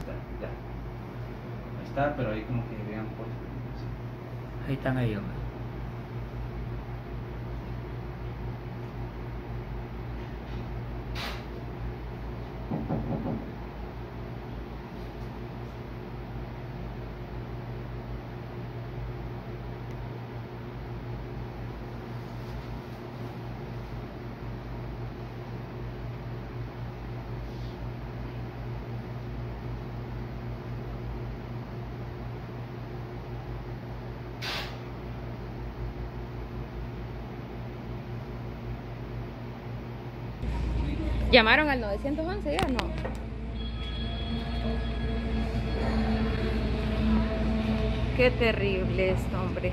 está, ya. Ahí está, pero ahí como que vean pues. Ahí están ellos. ¿Llamaron al 911 ya? No. Qué terrible esto, hombre.